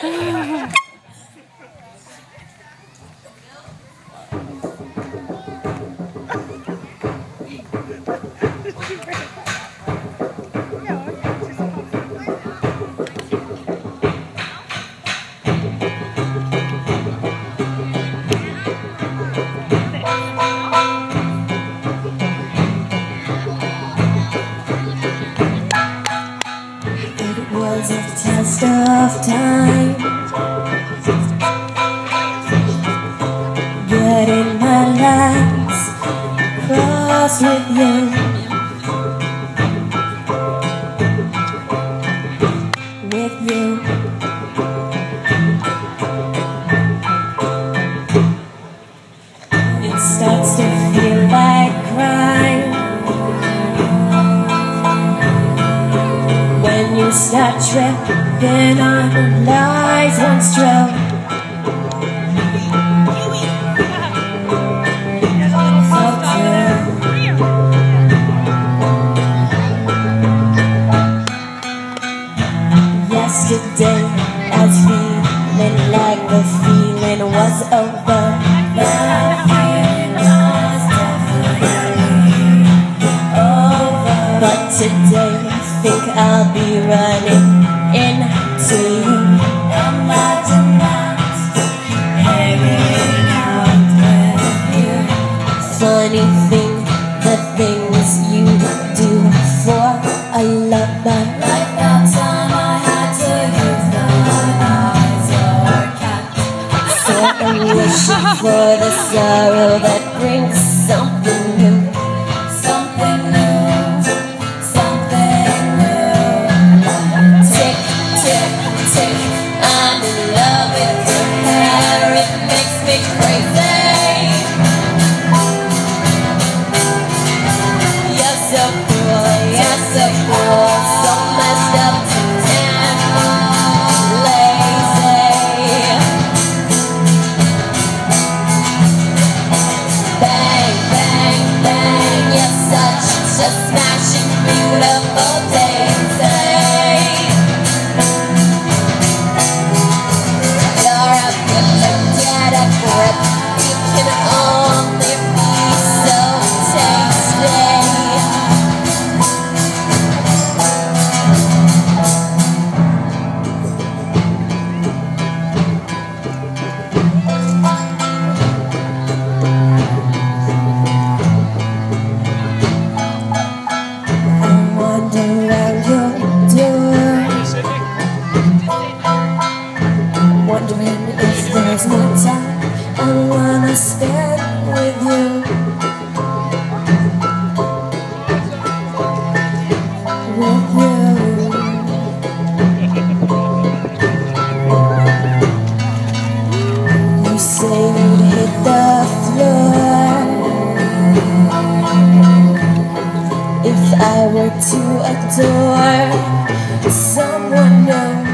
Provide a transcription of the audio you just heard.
フフフ。Test of time. Getting my lines crossed with you. Start tripping on lies once true. Yesterday, I was feeling like the feeling was over. Today, I think I'll be running into you. Funny thing, the things you do for a lover. Like that time I had to use the eyes or cat. So I'm wishing for the sorrow that brings smashing, beautiful daisy. You're a Were to adore. Someone new